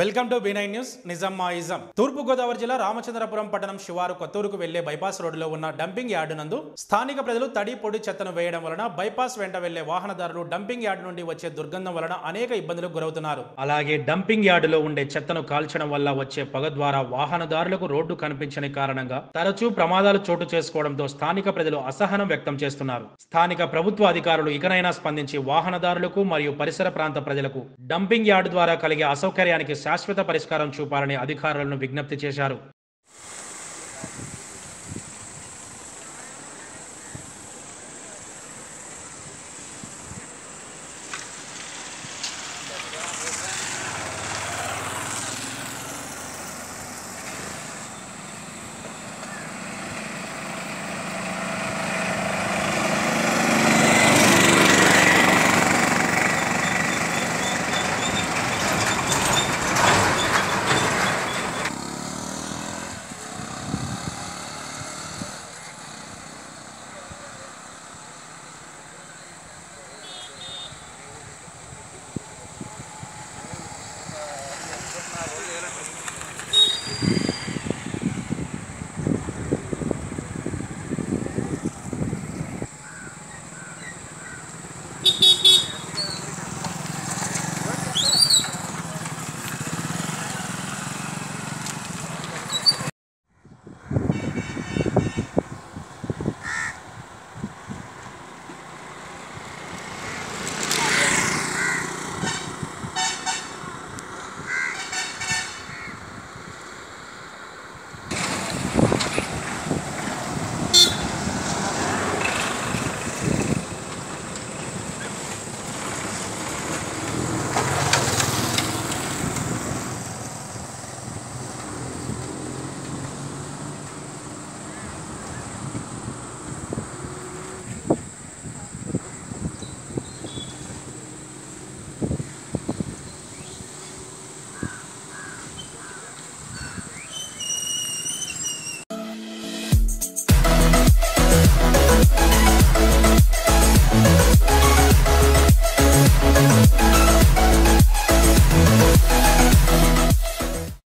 Welcome to బీనై nine news. నిజం మా తూర్పు గోదావరి జిల్లా రామచంద్రపురం పట్టణం శివారు కొత్తూరుకు వెళ్ళే బైపాస్ రోడ్డులో ఉన్న డంపింగ్ యార్డు నందు స్థానిక ప్రజలు తడి పొడి చెత్తను వేయడం వలన బైపాస్ వెంట వెళ్ళే వాహనదారులు డంపింగ్ యార్డు నుండి వచ్చే దుర్గంధం వలన అనేక ఇబ్బందులకు గురవుతున్నారు. అలాగే డంపింగ్ యార్డులో ఉండే చెత్తను కాల్చడం వల్ల వచ్చే పొగ ద్వారా వాహనదారులకు రోడ్డు కనిపించని కారణంగా తరచూ ప్రమాదాలు చోటు చేసుకోవడంతో స్థానిక ప్రజలు అసహనం వ్యక్తం చేస్తున్నారు. స్థానిక ప్రభుత్వ అధికారులు ఇకనైనా స్పందించి వాహనదారులకు మరియు పరిసర ప్రాంత ప్రజలకు డంపింగ్ యార్డు ద్వారా కలిగే అసౌకర్యానికి శాశ్వత పరిష్కారం చూపాలని అధికారులను విజ్ఞప్తి చేశారు.